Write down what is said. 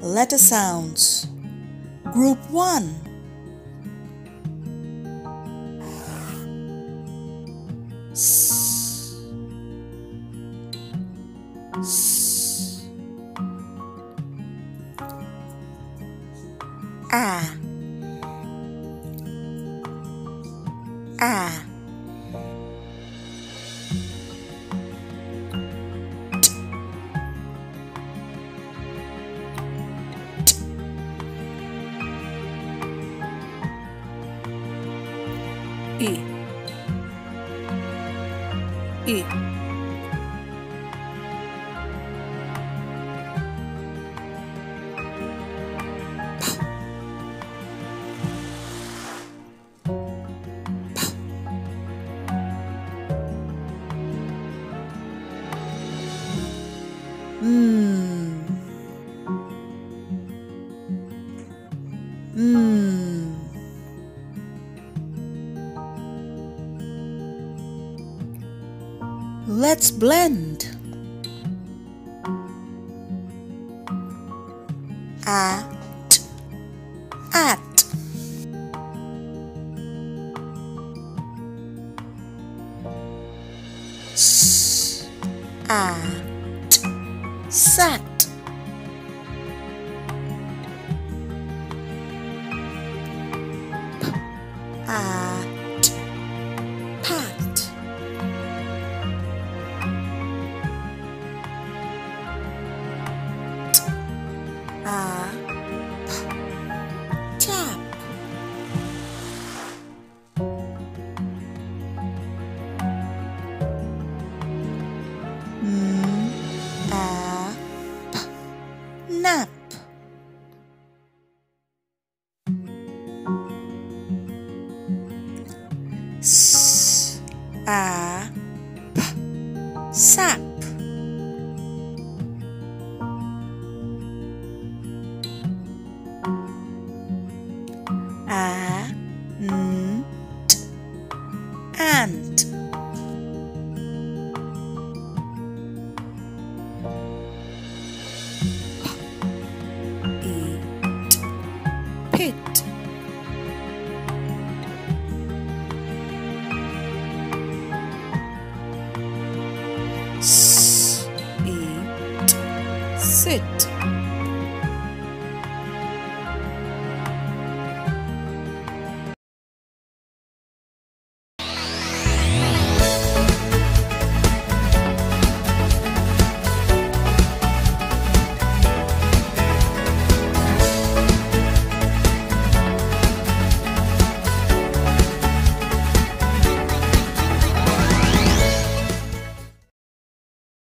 Letter sounds. Group 1. S. S. A. A. 玉玉 Let's blend. At. At. S. At. Sat. P. At. Nap s a p sap a sit